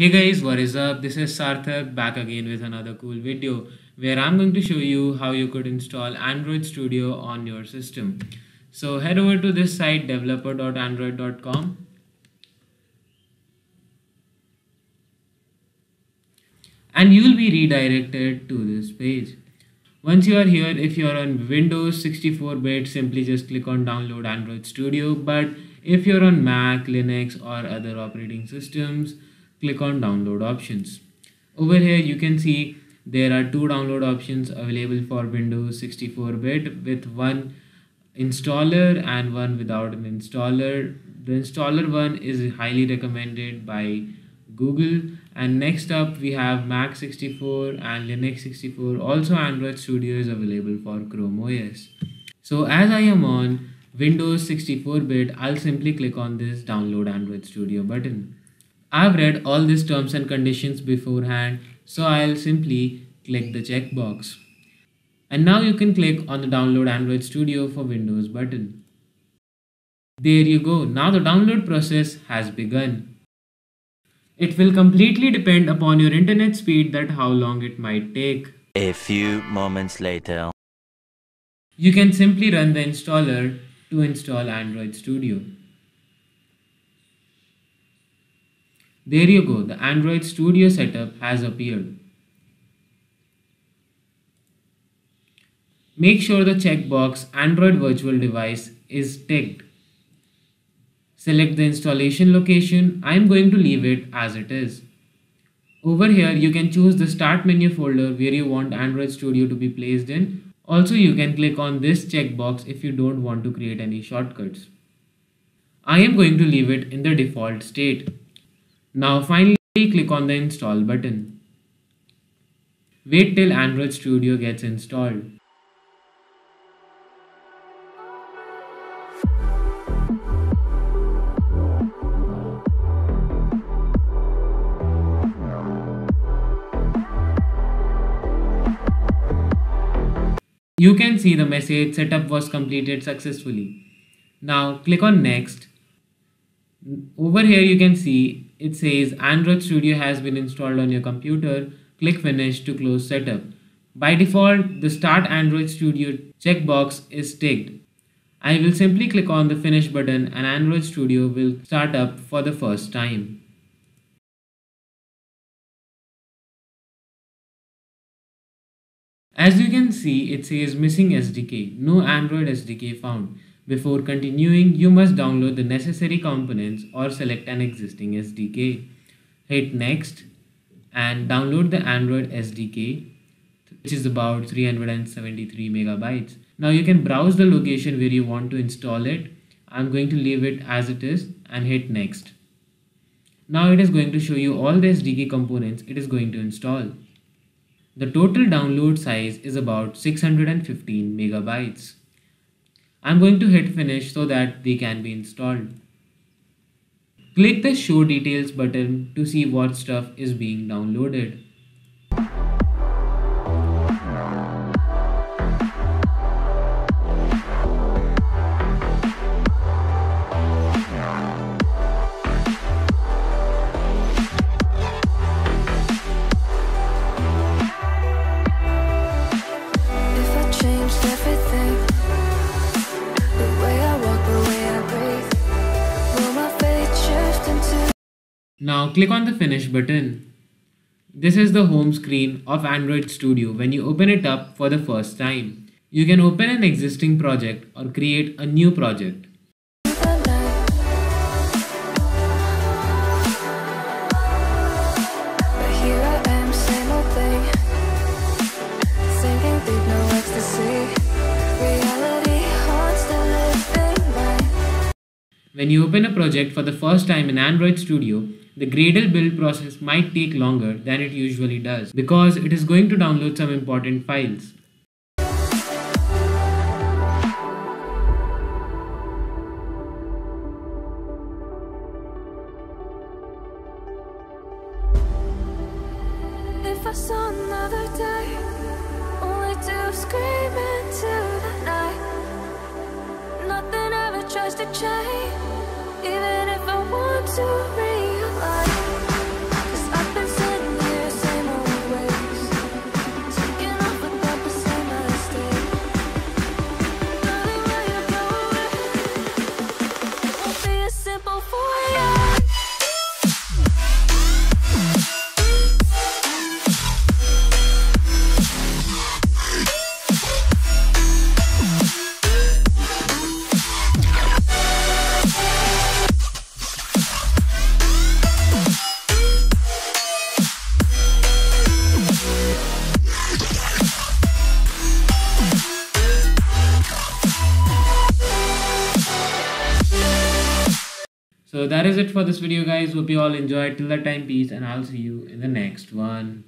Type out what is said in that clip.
Hey guys, what is up? This is Sarthak back again with another cool video where I'm going to show you how you could install Android Studio on your system. So head over to this site developer.android.com and you will be redirected to this page. Once you are here, if you are on Windows 64-bit, simply just click on download Android Studio. But if you're on Mac, Linux or other operating systems, click on download options. Over here you can see there are two download options available for Windows 64-bit with one installer and one without an installer. The installer one is highly recommended by Google and next up we have Mac 64 and Linux 64 also Android Studio is available for Chrome OS. So as I am on Windows 64 bit I'll simply click on this download Android Studio button. I've read all these terms and conditions beforehand, so I'll simply click the checkbox. And now you can click on the download Android Studio for Windows button. There you go, now the download process has begun. It will completely depend upon your internet speed that how long it might take. A few moments later. You can simply run the installer to install Android Studio. There you go, the Android Studio setup has appeared. Make sure the checkbox Android Virtual Device is ticked. Select the installation location. I am going to leave it as it is. Over here, you can choose the start menu folder where you want Android Studio to be placed in. Also, you can click on this checkbox if you don't want to create any shortcuts. I am going to leave it in the default state. Now finally click on the install button. Wait till Android Studio gets installed. You can see the message setup was completed successfully. Now click on next. Over here you can see it says Android Studio has been installed on your computer. Click Finish to close setup. By default, the Start Android Studio checkbox is ticked. I will simply click on the Finish button and Android Studio will start up for the first time. As you can see, it says missing SDK, no Android SDK found. Before continuing, you must download the necessary components or select an existing SDK. Hit next and download the Android SDK which is about 373 megabytes. Now you can browse the location where you want to install it. I'm going to leave it as it is and hit next. Now it is going to show you all the SDK components it is going to install. The total download size is about 615 megabytes. I'm going to hit finish so that they can be installed. Click the show details button to see what stuff is being downloaded. Now click on the finish button. This is the home screen of Android Studio when you open it up for the first time. You can open an existing project or create a new project. When you open a project for the first time in Android Studio, the Gradle build process might take longer than it usually does because it is going to download some important files. If I saw another day, only to scream into the night. Nothing ever tries to change, even if I want to. So that is it for this video guys. Hope you all enjoyed. Till that time peace and I'll see you in the next one.